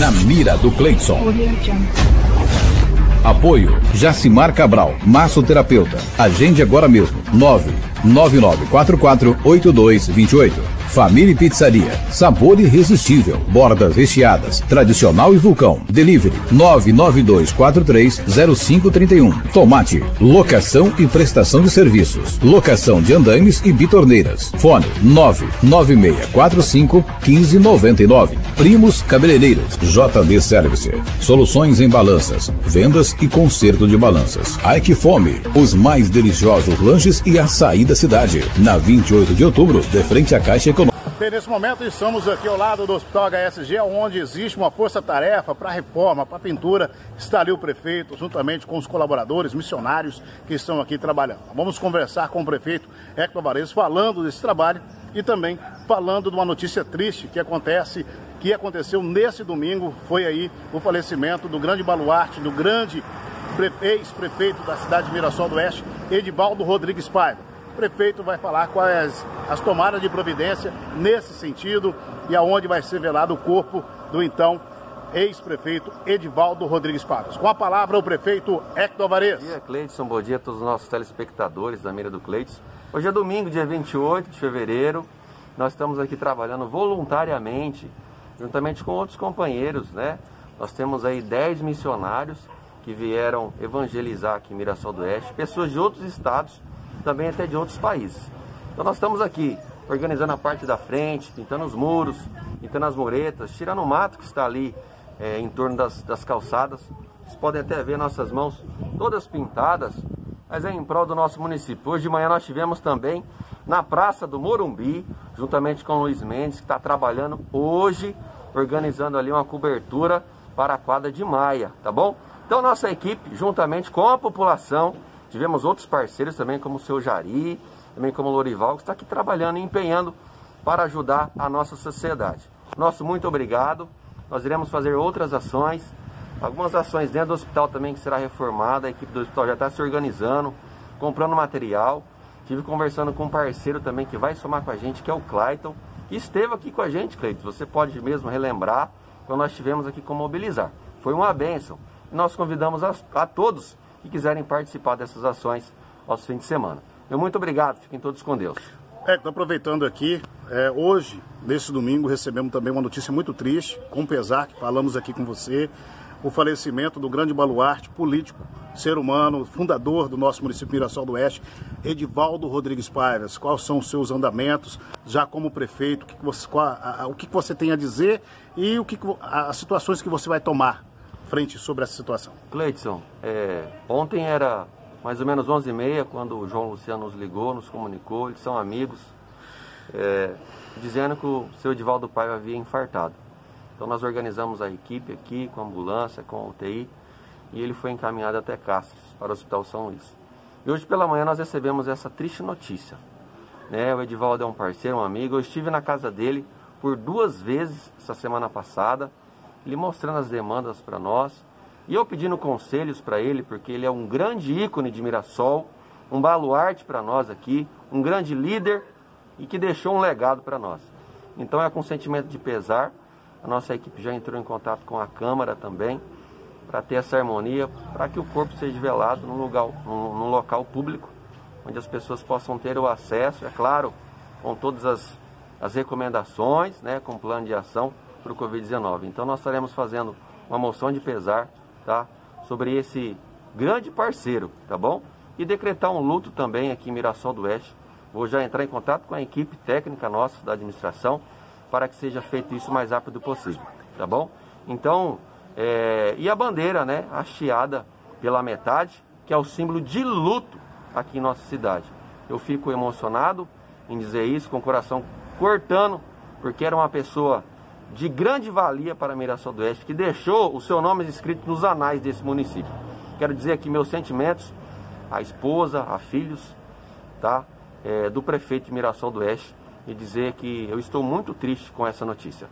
na mira do Cleidson. Apoio Jacimar Cabral, massoterapeuta. Agende agora mesmo. 99944 8228. Família Pizzaria. Sabor irresistível. Bordas recheadas. Tradicional e vulcão. Delivery 992430531. Tomate. Locação e prestação de serviços. Locação de andames e bitorneiras. Fone 99645 1599. Primos Cabeleireiros. JD Service. Soluções em balanças. Vendas e conserto de balanças. Ike Fome. Os mais deliciosos lanches e açaí da cidade. Na 28 de outubro, de frente à Caixa. Bem, nesse momento estamos aqui ao lado do Hospital HSG, onde existe uma força-tarefa para reforma, para pintura. Está ali o prefeito, juntamente com os colaboradores, missionários que estão aqui trabalhando. Vamos conversar com o prefeito Hector Varezo falando desse trabalho e também falando de uma notícia triste que acontece, que aconteceu nesse domingo, foi aí o falecimento do grande baluarte, do grande ex-prefeito da cidade de Mirassol do Oeste, Edivaldo Rodrigues Paiva prefeito vai falar quais as tomadas de providência nesse sentido e aonde vai ser velado o corpo do então ex-prefeito Edivaldo Rodrigues Pagos. Com a palavra o prefeito Hector Vares. Bom dia, Cleiton. Bom dia a todos os nossos telespectadores da Mira do Cleiton. Hoje é domingo, dia 28 de fevereiro. Nós estamos aqui trabalhando voluntariamente, juntamente com outros companheiros, né? Nós temos aí 10 missionários que vieram evangelizar aqui em Mirassol do Oeste, pessoas de outros estados também até de outros países. Então nós estamos aqui organizando a parte da frente, pintando os muros, pintando as muretas, tirando o mato que está ali é, em torno das, das calçadas. Vocês podem até ver nossas mãos todas pintadas, mas é em prol do nosso município. Hoje de manhã nós tivemos também na Praça do Morumbi, juntamente com o Luiz Mendes, que está trabalhando hoje, organizando ali uma cobertura para a quadra de Maia, tá bom? Então nossa equipe, juntamente com a população, Tivemos outros parceiros também, como o seu Jari, também como o Lorival, que está aqui trabalhando e empenhando para ajudar a nossa sociedade. Nosso muito obrigado. Nós iremos fazer outras ações, algumas ações dentro do hospital também que será reformada. A equipe do hospital já está se organizando, comprando material. Tive conversando com um parceiro também que vai somar com a gente, que é o Clayton, que esteve aqui com a gente, Cleiton. Você pode mesmo relembrar quando nós estivemos aqui com Mobilizar. Foi uma bênção. Nós convidamos a, a todos que quiserem participar dessas ações aos fins de semana. Meu muito obrigado, fiquem todos com Deus. É, estou aproveitando aqui, é, hoje, nesse domingo, recebemos também uma notícia muito triste, com pesar, que falamos aqui com você, o falecimento do grande baluarte político, ser humano, fundador do nosso município Mirassol do Oeste, Edivaldo Rodrigues Paivas. Quais são os seus andamentos, já como prefeito, o que, você, qual, a, a, o que você tem a dizer e o que, as situações que você vai tomar frente sobre essa situação? Cleidson, é, ontem era mais ou menos 11h30 quando o João Luciano nos ligou, nos comunicou, eles são amigos, é, dizendo que o seu Edivaldo Pai havia infartado. Então nós organizamos a equipe aqui com a ambulância, com a UTI e ele foi encaminhado até Castros, para o Hospital São Luís. E hoje pela manhã nós recebemos essa triste notícia. Né? O Edivaldo é um parceiro, um amigo. Eu estive na casa dele por duas vezes essa semana passada ele mostrando as demandas para nós, e eu pedindo conselhos para ele, porque ele é um grande ícone de Mirassol, um baluarte para nós aqui, um grande líder e que deixou um legado para nós. Então é com sentimento de pesar, a nossa equipe já entrou em contato com a Câmara também, para ter essa harmonia, para que o corpo seja velado num, lugar, num, num local público, onde as pessoas possam ter o acesso, é claro, com todas as, as recomendações, né, com plano de ação, para o Covid-19. Então nós estaremos fazendo uma moção de pesar, tá? Sobre esse grande parceiro, tá bom? E decretar um luto também aqui em Mirassol do Oeste. Vou já entrar em contato com a equipe técnica nossa da administração para que seja feito isso o mais rápido possível, tá bom? Então, é... e a bandeira, né, hasteada pela metade, que é o símbolo de luto aqui em nossa cidade. Eu fico emocionado em dizer isso, com o coração cortando, porque era uma pessoa de grande valia para Mirassol do Oeste, que deixou o seu nome escrito nos anais desse município. Quero dizer aqui meus sentimentos à esposa, a filhos, tá? É, do prefeito de Mirassol do Oeste e dizer que eu estou muito triste com essa notícia.